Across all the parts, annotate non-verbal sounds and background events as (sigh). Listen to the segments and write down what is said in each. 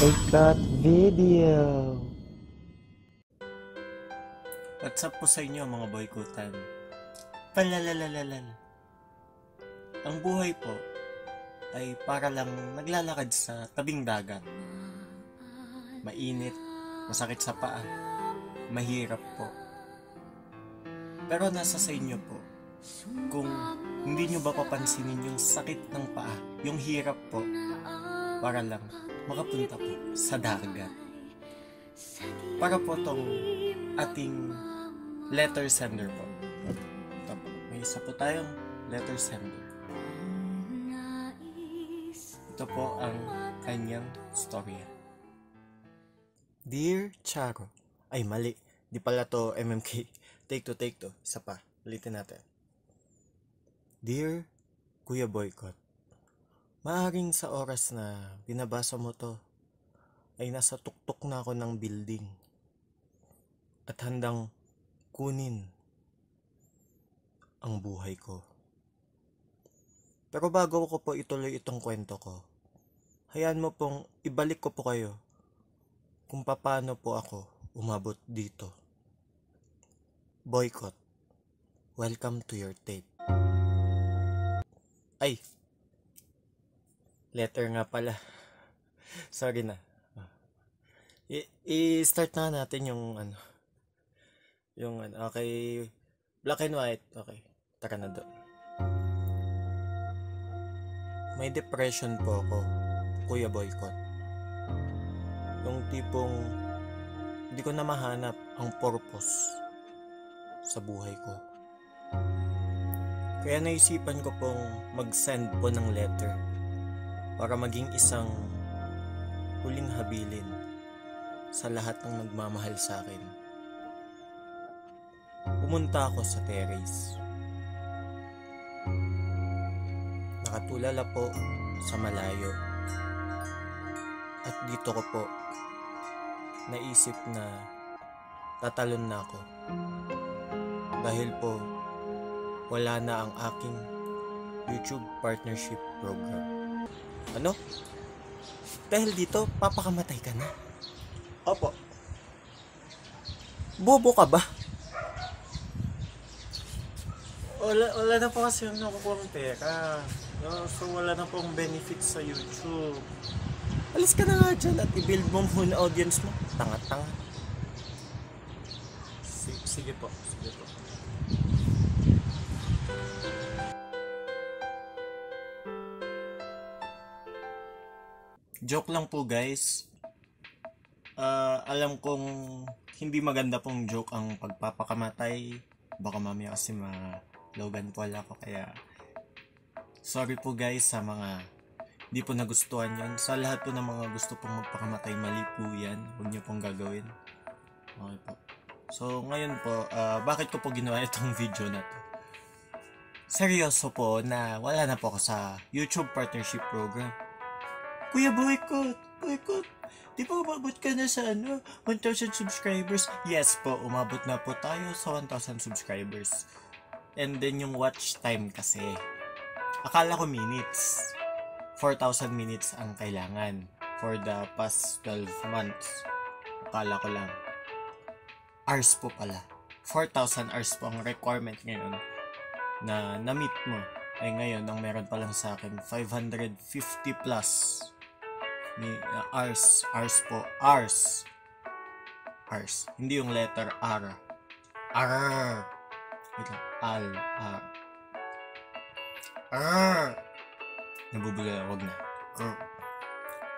Ikat Video. What's up po sa inyo mga boykutan? Palalalalal. Ang buhay po ay para lang naglalakad sa tabing dagat. Mainit, masakit sa paa, mahirap po. Pero nasa sa inyo po kung hindi nyo ba papansinin yung sakit ng paa, yung hirap po, para lang makapunta po sa dagat. Para po tong ating letter sender po. Ito po. May isa po tayong letter sender. Ito po ang kanyang storya. Dear Charo. Ay, mali. Di pala to MMK. Take to, take to. Isa pa. Ulitin natin. Dear Kuya Boycott. Maaring sa oras na binabasa mo to, ay nasa tuktok na ako ng building at handang kunin ang buhay ko. Pero bago ko po ituloy itong kwento ko, hayaan mo pong ibalik ko po kayo kung paano po ako umabot dito. Boycott, welcome to your tape. Ay, letter nga pala. (laughs) Sorry na. I-start na natin yung ano. Yung ano, okay. Black and white. Okay. Tara na doon. May depression po ako, Kuya Boycott. Yung tipong hindi ko na mahanap ang purpose sa buhay ko. Kaya naisipan ko pong mag-send po ng letter para maging isang huling habilin sa lahat ng nagmamahal sa akin. Pumunta ako sa terrace. Nakatulala po sa malayo. At dito ko po naisip na tatalon na ako. Dahil po wala na ang aking YouTube partnership program. Ano? Dahil dito, papakamatay ka na? Opo. Bobo ka ba? Wala, wala na po kasi yung nakukuha ng pera. No, so wala na pong benefits sa YouTube. Alis ka na nga dyan at i-build mo muna audience mo. Tanga-tanga. Sige, sige po, sige po. Joke lang po guys. Ah, alam kong hindi maganda pong joke ang pagpapakamatay. Baka mamaya kasi ma-logan po ako kaya sorry po guys sa mga hindi po nagustuhan yan. Sa lahat po ng mga gusto pong magpakamatay, mali po yan. Huwag niyo pong gagawin. Okay po. So, ngayon po, ah, bakit ko po ginawa itong (laughs) video na to? Seryoso po na wala na po ako sa YouTube Partnership Program. Kuya Boycott, Boycott, di ba umabot ka na sa ano, 1,000 subscribers? Yes po, umabot na po tayo sa 1,000 subscribers. And then yung watch time kasi. Akala ko minutes. 4,000 minutes ang kailangan for the past 12 months. Akala ko lang. Hours po pala. 4,000 hours po ang requirement ngayon na na-meet mo. Ay ngayon, ang meron pa lang sa akin, 550 plus ni uh, hours, hours po, hours. Hours. Hindi yung letter R. R. Wait lang. Al. R. R. Nabubula na, wag na. R.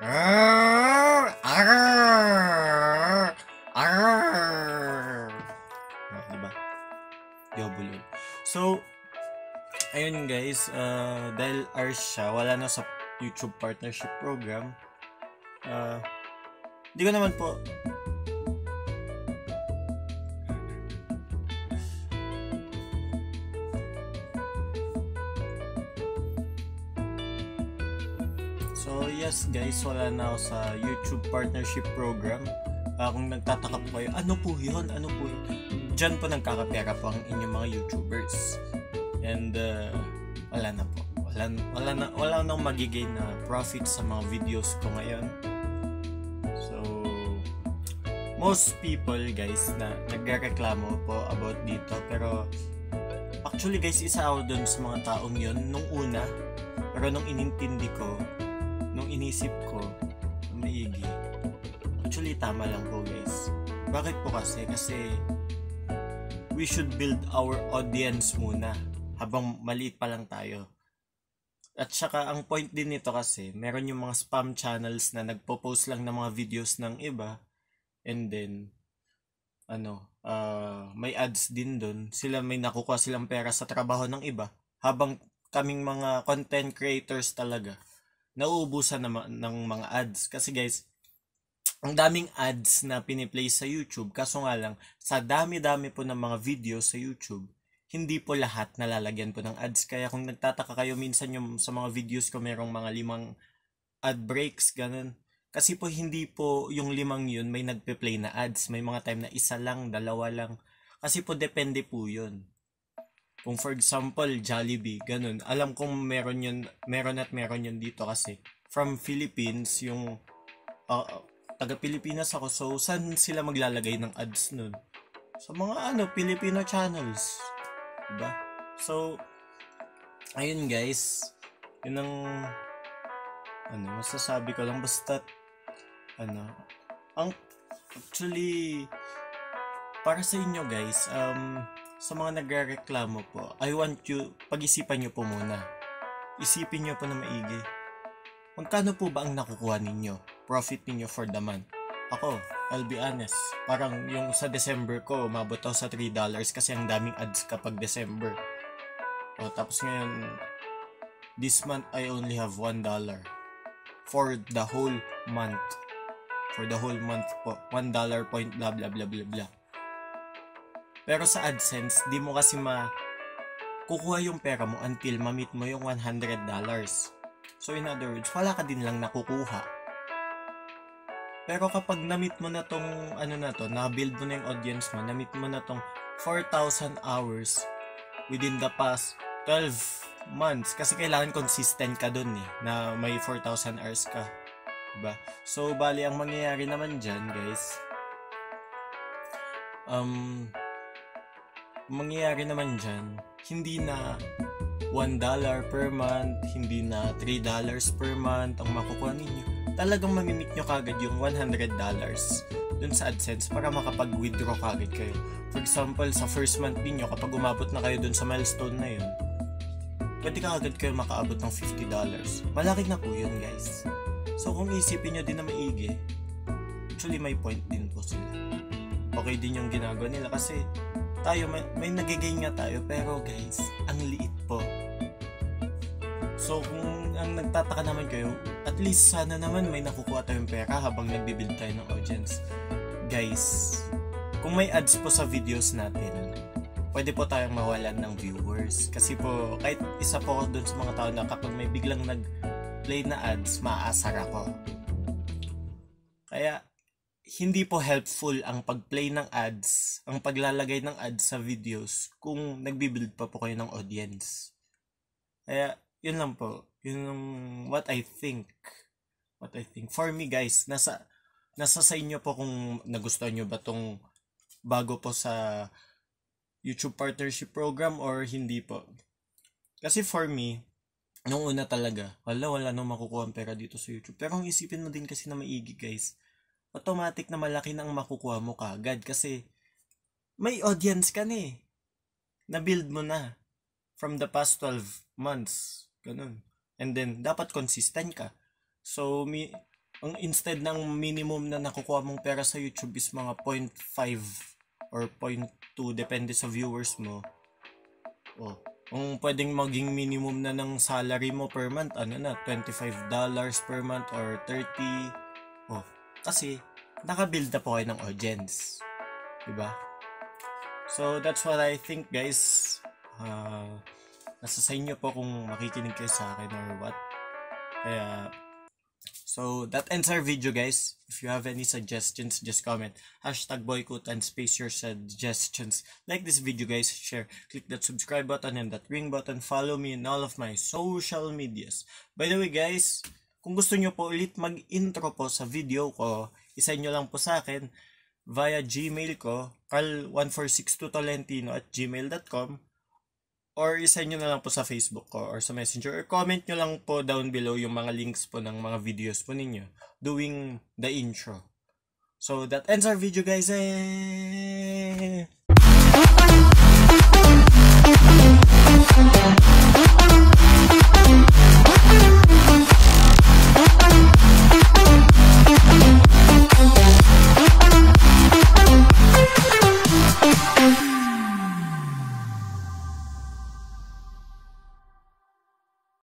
R. R. R. Ah, diba? Di ako bulol. So, ayun guys, uh, dahil hours siya, wala na sa YouTube partnership program, Ah, di ko naman po So yes guys, wala na ako sa YouTube partnership program. Ah, kung nagtataka po kayo, ano po yun? Ano po yun? Diyan po nagkakapera po ang inyong mga YouTubers. And uh, wala na po. Wala, wala na wala nang magiging na profit sa mga videos ko ngayon. Most people guys na nagrereklamo po about dito pero actually guys isa ako dun sa mga taong yon nung una pero nung inintindi ko nung inisip ko maigi actually tama lang po guys. Bakit po kasi? Kasi we should build our audience muna habang maliit pa lang tayo. At saka ang point din nito kasi meron yung mga spam channels na nagpo-post lang ng mga videos ng iba and then ano uh, may ads din doon sila may nakukuha silang pera sa trabaho ng iba habang kaming mga content creators talaga nauubusan ng, ng mga ads kasi guys ang daming ads na piniplay sa YouTube kaso nga lang sa dami-dami po ng mga videos sa YouTube hindi po lahat nalalagyan po ng ads. Kaya kung nagtataka kayo minsan yung sa mga videos ko merong mga limang ad breaks, ganun. Kasi po hindi po yung limang yun may nagpe-play na ads. May mga time na isa lang, dalawa lang. Kasi po depende po yun. Kung for example, Jollibee, ganun. Alam kong meron yun, meron at meron yun dito kasi from Philippines, yung uh, taga Pilipinas ako. So, saan sila maglalagay ng ads nun? Sa mga ano, Filipino channels. Diba? So, ayun guys. Yun ang ano, masasabi ko lang basta ano, ang actually para sa inyo guys, um, sa mga nagrereklamo po, I want you, pag-isipan nyo po muna. Isipin nyo po na maigi. Magkano po ba ang nakukuha ninyo? Profit ninyo for the month? Ako, I'll be honest. Parang yung sa December ko, umabot sa $3 kasi ang daming ads kapag December. O, tapos ngayon, this month I only have $1 for the whole month. For the whole month po. $1 point blah blah blah blah blah. Pero sa AdSense, di mo kasi ma kukuha yung pera mo until ma-meet mo yung $100. So in other words, wala ka din lang nakukuha pero kapag na-meet mo na tong ano na to, na-build mo na yung audience mo, na-meet mo na tong 4,000 hours within the past 12 months kasi kailangan consistent ka dun eh na may 4,000 hours ka. Diba? So, bali, ang mangyayari naman dyan, guys, um, mangyayari naman dyan, hindi na $1 per month, hindi na $3 per month ang makukuha ninyo talagang mamimit nyo kagad yung $100 dun sa AdSense para makapag-withdraw kagad kayo. For example, sa first month niyo kapag umabot na kayo dun sa milestone na yun, pwede ka agad kayo makaabot ng $50. Malaki na po yun, guys. So, kung isipin nyo din na maigi, actually may point din po sila. Okay din yung ginagawa nila kasi tayo, may, may nagigain nga tayo, pero guys, ang liit po. So, kung ang nagtataka naman kayo, at least sana naman may nakukuha tayong pera habang nagbibuild tayo ng audience. Guys, kung may ads po sa videos natin, pwede po tayong mawalan ng viewers. Kasi po, kahit isa po ako dun sa mga tao na kapag may biglang nag-play na ads, maaasar ako. Kaya, hindi po helpful ang pag-play ng ads, ang paglalagay ng ads sa videos kung nagbibuild pa po kayo ng audience. Kaya, yun lang po. Yun yung what I think. What I think. For me guys, nasa nasa sa inyo po kung nagustuhan nyo ba tong bago po sa YouTube partnership program or hindi po. Kasi for me, nung una talaga, wala wala nang makukuha ang pera dito sa YouTube. Pero kung isipin mo din kasi na maigi guys, automatic na malaki nang makukuha mo kagad kasi may audience ka na eh. Na-build mo na from the past 12 months. Ganun. And then, dapat consistent ka. So, mi ang instead ng minimum na nakukuha mong pera sa YouTube is mga 0.5 or 0.2 depende sa viewers mo. Oh, kung pwedeng maging minimum na ng salary mo per month, ano na, $25 per month or 30. Oh, kasi nakabuild na po kayo ng audience. Diba? So, that's what I think, guys. Uh, nasa sa inyo po kung makikinig kayo sa akin or what. Kaya, so that ends our video guys. If you have any suggestions, just comment. Hashtag boycott and space your suggestions. Like this video guys, share, click that subscribe button and that ring button. Follow me in all of my social medias. By the way guys, kung gusto nyo po ulit mag-intro po sa video ko, isa nyo lang po sa akin, via Gmail ko, carl1462tolentino at gmail.com or isend nyo na lang po sa Facebook ko or sa Messenger or comment nyo lang po down below yung mga links po ng mga videos po ninyo doing the intro. So that ends our video guys. Eh...